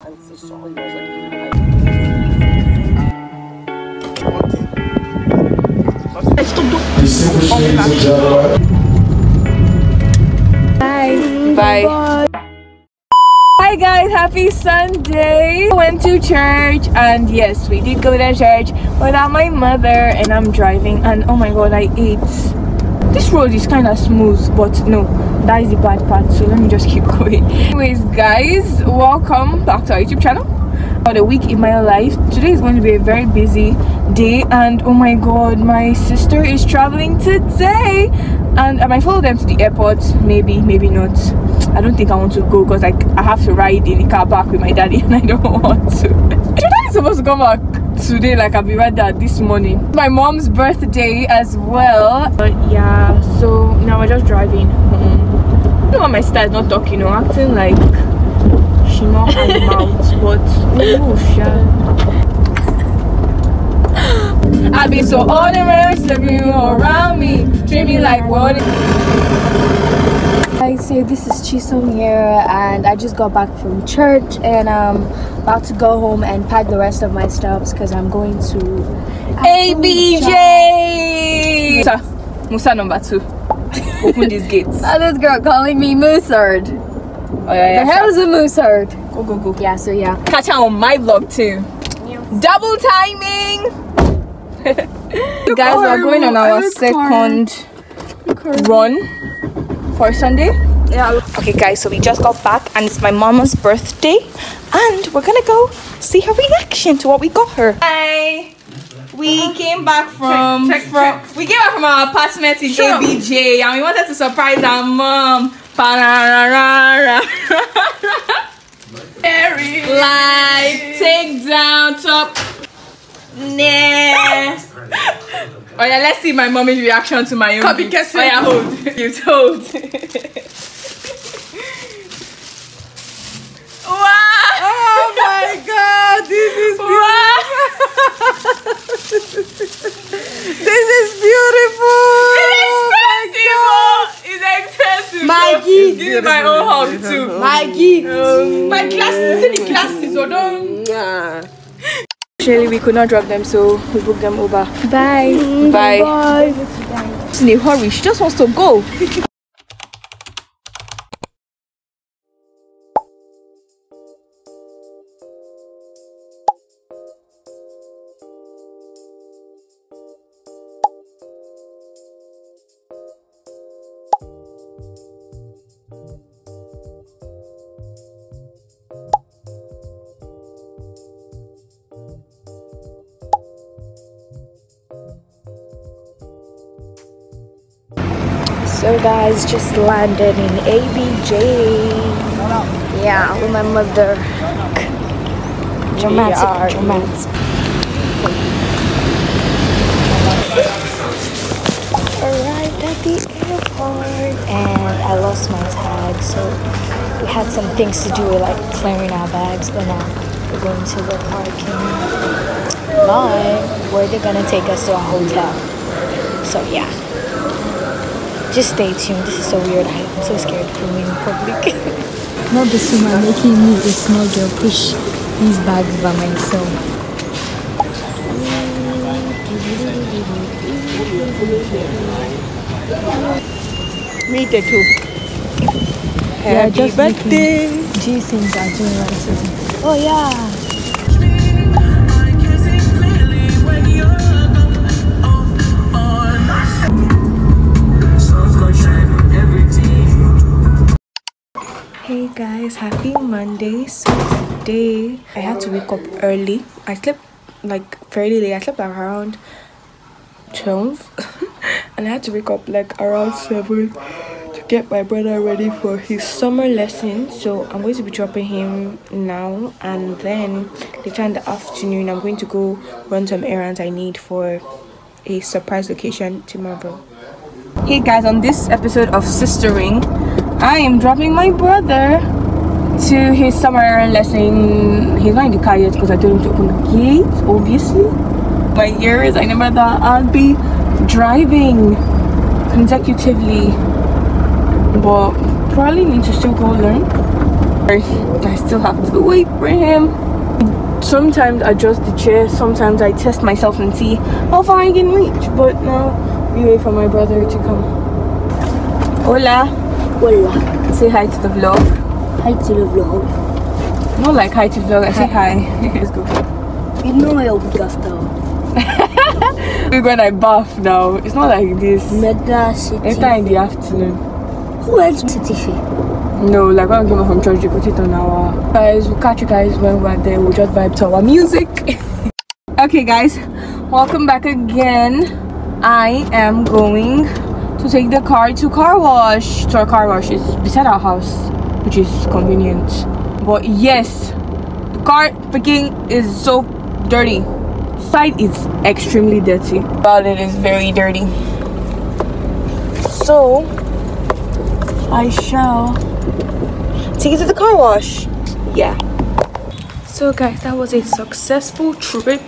Bye. Bye. Hi guys, happy Sunday. Went to church and yes, we did go to church without my mother and I'm driving and oh my god, I ate. This road is kind of smooth, but no, that is the bad part. So let me just keep going. Anyways, guys, welcome back to our YouTube channel. For the week in my life, today is going to be a very busy day and oh my god, my sister is traveling today and I might follow them to the airport. Maybe, maybe not. I don't think I want to go because like I have to ride in the car back with my daddy and I don't want to. Your daddy's supposed to come back today like I'll be right there this morning. My mom's birthday as well. But yeah, so now we're just driving home. You know my sister is not talking or acting like she not has mouth, but oh shit. I've been so ordinary, slipping around me, treat me like what I say this is Chisom here and I just got back from church and I'm about to go home and pack the rest of my stuffs because I'm going to ABJ! Musa, Musa number two. Open these gates. Now oh, this girl calling me Moosard. Oh yeah, yeah. The hell is a Moosard? Go, go, go. Yeah, so yeah. Catch her on my vlog too. Double timing! Guys, we're going on our second run for Sunday. Yeah. Okay, guys, so we just got back and it's my mama's birthday, and we're gonna go see her reaction to what we got her. Hi. We uh-huh. came back from, from we came back from our apartment in ABJ and we wanted to surprise our mom. Like take down top. Nah. Oh yeah, let's see my mommy's reaction to my own. Copy guessing. Oh yeah, hold. You told. wow. Oh my god, this is Wow. this is beautiful. Oh, it's expensive. My oh. gift. This is my own hug too. My gift. My glasses. See the glasses. Oh, don't. Yeah. Actually, we could not drop them, so we booked them over Bye. Bye. Bye. She's in a hurry. She just wants to go. So guys, just landed in ABJ. Yeah, with my mother. Dramatic, dramatic. Arrived at the airport and I lost my tag, so we had some things to do like clearing our bags, but now we're going to the parking lot where they're gonna take us to a hotel. So yeah just stay tuned. This is so weird. I'm so scared for me in public. Not the woman making me a small girl push these bags by myself. Me too. Yeah, Happy just birthday. G things are doing racism. oh yeah. Guys, happy Monday. So today I had to wake up early. I slept like fairly late. I slept around 12 and I had to wake up like around 7 to get my brother ready for his summer lesson. So I'm going to be dropping him now and then later in the afternoon I'm going to go run some errands I need for a surprise location tomorrow. Hey guys, on this episode of Sistering, I am dropping my brother to his summer lesson. He's not in the car yet because I told him to open the gate, obviously. My years, I never thought I'd be driving consecutively, but probably need to still go learn. I still have to wait for him. Sometimes I adjust the chair, sometimes I test myself and see how far I can reach. But now we wait for my brother to come. Hola. Hola. Say hi to the vlog. Hi to the vlog. Not like hi to the vlog, I say hi. Let's go. You know I'll be after. Big when I bath now. It's not like this. Mega City. Later in the afternoon. Who went to Tiffy? No, like when I came from church, you put it on our guys. We'll catch you guys when we're there. We'll just vibe to our music. okay, guys, welcome back again. I am going to take the car to car wash. To our car wash is beside our house, which is convenient. But yes, the car freaking is so dirty. Side is extremely dirty. But it is very dirty. So I shall take it to the car wash. Yeah. So guys, that was a successful trip.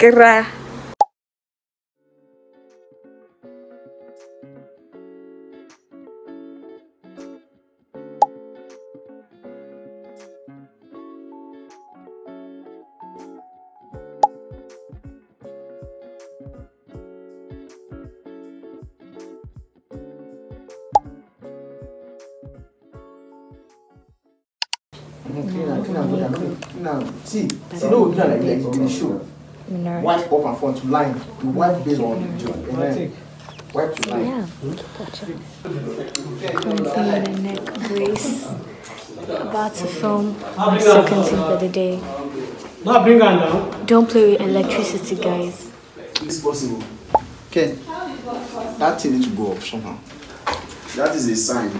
Guerra. Now, see, see, no, you know, like, like in the show. Nerd. Wipe off and front to line. You wipe based on the job. And wipe to line. Yeah. Currently in a neck brace. About to film my second thing for the day. Now bring her down. Don't play with electricity, guys. It's possible. Okay. That thing needs to go up somehow. That is a sign.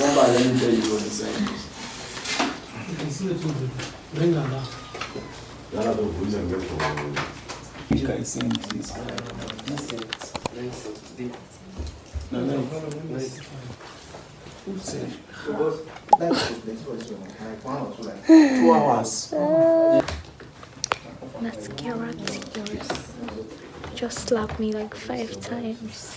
One by let me tell you what the sign is. You can see the two. Bring her down. You guys sing this. No, no. Who said? Because that's that's what it's like one or two, like two hours. Mascara tears. Just slapped me like five times.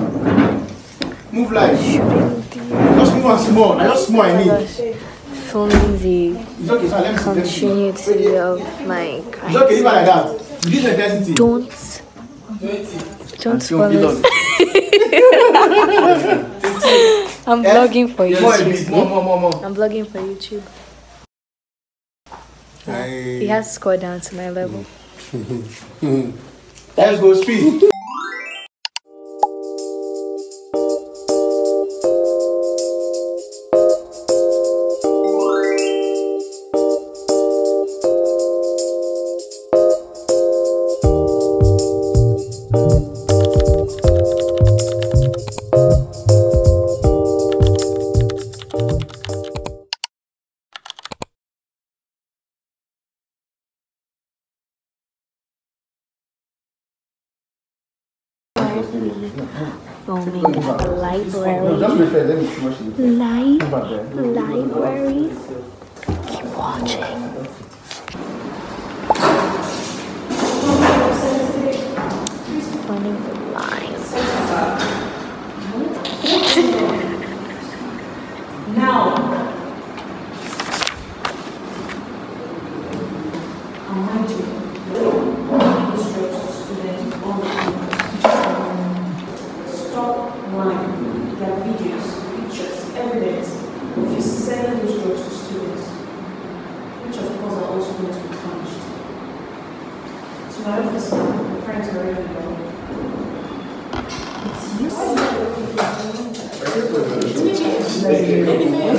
Move like. Just move and small. I just small I need. Filming the It's okay, so let me see. let me see. continuity of my It's crime. okay, leave it like that. Reduce the intensity. Don't. Don't Until spoil below. it. I'm Eh? vlogging for More YouTube. more, more, more, more. I'm vlogging for YouTube. He has to score down to my level. Let's go speed. Filming at the library. Just wait first, let me see what library. Keep watching. Running the lines. stop lying. There are videos, pictures, evidence of you selling those drugs to students, which of course are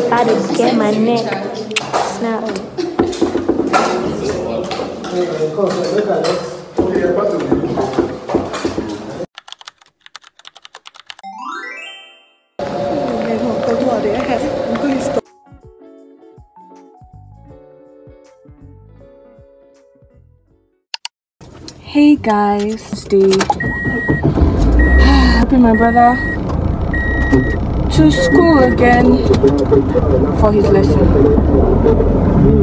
About to get my neck snapped. Hey guys, stay. Happy my brother to school again for his lesson.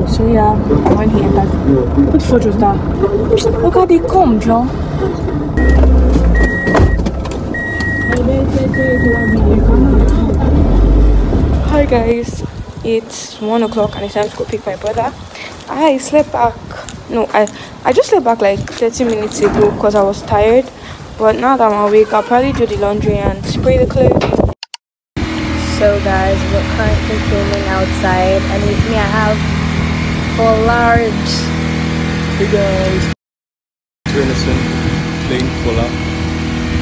So yeah, when he enters, what photo was that? Look how they come, John. Hi guys, it's one o'clock and it's time to go pick my brother. I slept back. No, I I just slept back like 30 minutes ago because I was tired. But now that I'm awake, I'll probably do the laundry and spray the clothing. So guys, we're currently filming outside and with me I have for large. Hey guys. Ernestine playing Fola.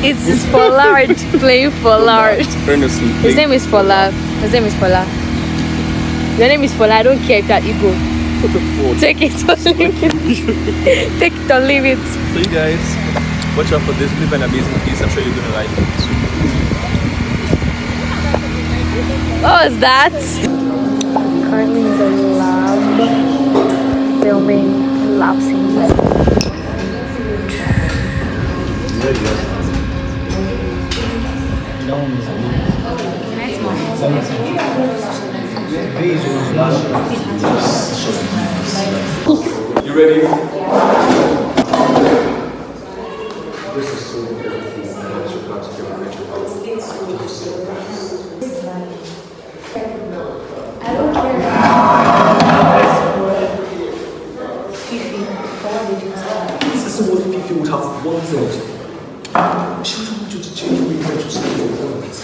It's for large, playing for large. His name is Fola. His name is Fola. Your name is Fola. I don't care if you're Igbo. Take it or leave it. Take it or leave it. So you guys, watch out for this. Live an amazing piece. I'm sure you're gonna like it. So, What was that? Currently in the lab filming lab scenes. No one is a nice. You ready? This is what Fifi would have wanted. She would want to change your image to stay your points.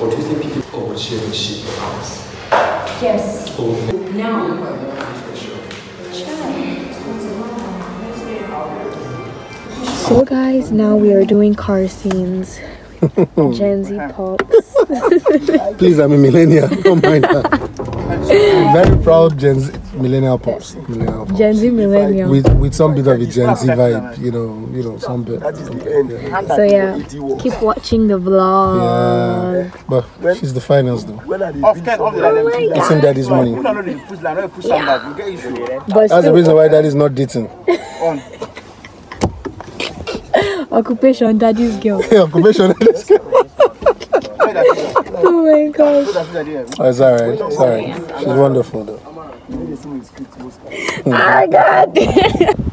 Or do you think Fifi oh she and? Yes. Oh, Now. So guys, now we are doing car scenes. Gen Z pops. Please, I'm a millennial. Don't mind that. Very proud Gen Z, millennial pops. Millennial pops. Gen Z millennial. With with some bit of a Gen Z vibe, you know, you know, some bit. Some bit yeah. So yeah, keep watching the vlog. yeah, but she's the finals though. Off, Ken, off the line. Oh it's in daddy's money. Put on the push line, push line back. You get issue. But That's the reason why daddy's not dating. On. occupation, daddy's girl. Occupation. Why that? Oh my gosh. Put that push line. Oh, it's alright. It's alright. She's wonderful though. Oh god.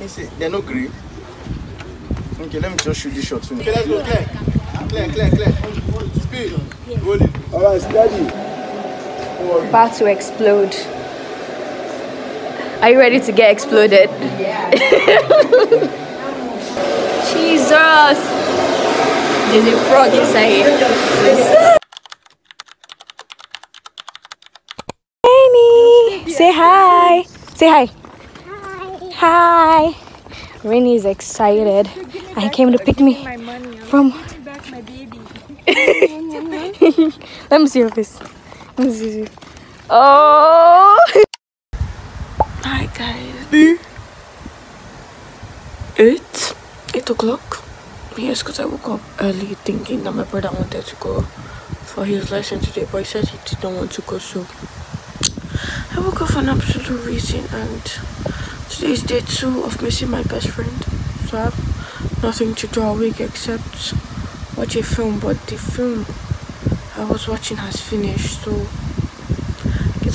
You see, they're not green. Okay, let me just shoot this shot soon. Okay, let's go. Clear. Clear, clear, clear. Speed. Roll it. Alright, steady. About to explode. Are you ready to get exploded? Yeah. Jesus. There's a frog inside here. Say hi. Say hi. Hi. Rainy is excited. I came to pick me from. Let me see your face. Let me see. Oh. Hi guys. Hm? Eight, eight o'clock. Yes, because I woke up early thinking that my brother wanted to go for his lesson today, but he said he didn't want to go. So I woke up for an absolute reason, and today is day two of missing my best friend. So I have nothing to do all week except watch a film. But the film I was watching has finished, so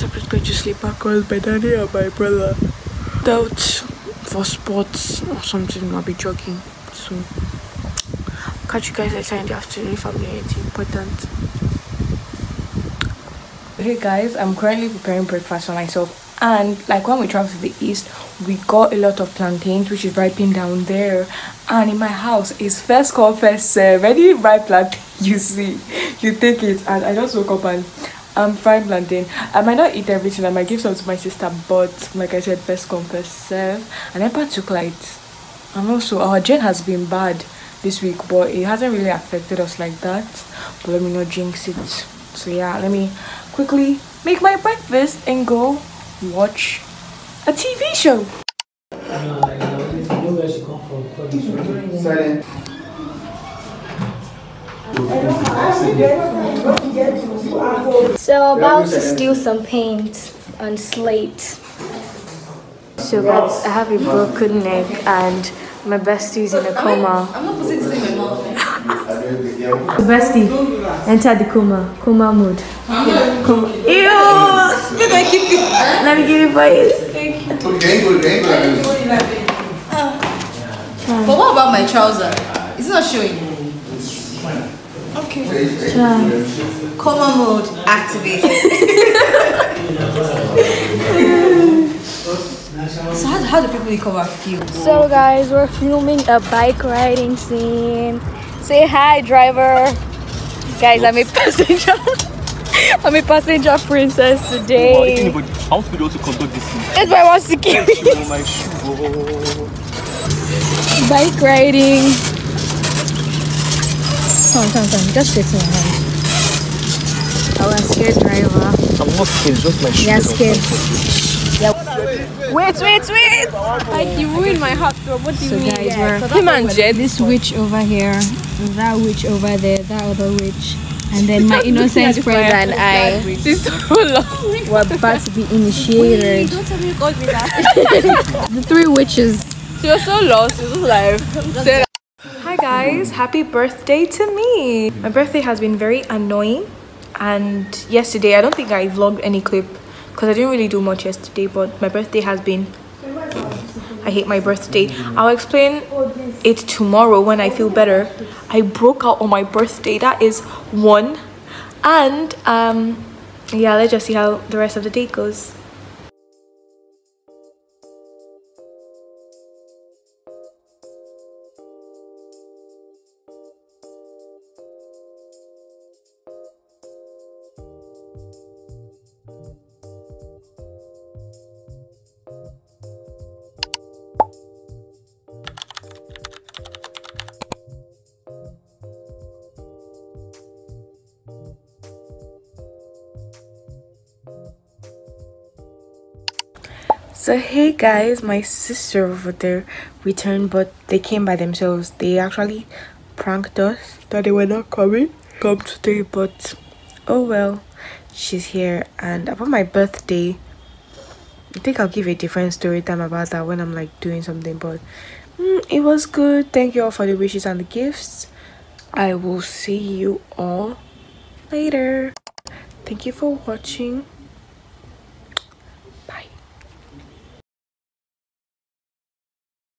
I guess I'm just going to sleep back because my daddy and my brother out for sports or something. I'll be jogging. So catch you guys later in the afternoon if I'm doing anything important. Hey guys, I'm currently preparing breakfast for myself. And like when we travel to the east, we got a lot of plantains, which is ripening down there. And in my house is first come first serve. Any ripe plantain you see, you take it. And I just woke up and I'm frying plantain. I might not eat everything. I might give some to my sister, but like I said, first come first serve. And NEPA took light. And also our gen has been bad this week, but it hasn't really affected us like that. But let me not jinx it. So yeah, let me quickly make my breakfast and go watch a TV show. Silent. So about to steal some paint on slate. So guys, I have a broken neck and my bestie's in a coma. Bestie, enter the coma, coma mode. Coma. Ew! Let me keep it. Let me give it for you. Thank you. Okay, good, okay. But what about my trouser? It's not showing. Coma mode activated. so how, how do people in coma feel? So guys, we're filming a bike riding scene. Say hi, driver. Guys, I'm a passenger. I'm a passenger princess today. I want to be able to conduct this thing. That's why I want security. Oh my. Bike riding. Come on, come come. Just straighten your hand. Our scared driver. I'm not scared, it's just my shoe. You're scared. Wait, wait, wait! Like you ruined my heart, bro. What do you So mean? guys, we're Him and Jet. this witch over here, that witch over there, that other witch, and then my innocent friend and I. She's so lost. We're about to be initiated. Don't tell me God with that. The three witches. She was so lost. She was just like, said, Hi guys, happy birthday to me. My birthday has been very annoying and yesterday I don't think I vlogged any clip because I didn't really do much yesterday but my birthday has been I hate my birthday. I'll explain it tomorrow when I feel better. I broke out on my birthday. That is one. And um yeah, let's just see how the rest of the day goes. So hey guys, my sister over there returned but they came by themselves. They actually pranked us that they were not coming come today but oh well she's here and about my birthday I think I'll give a different story time about that when I'm like doing something but mm, it was good. Thank you all for the wishes and the gifts. I will see you all later. Thank you for watching.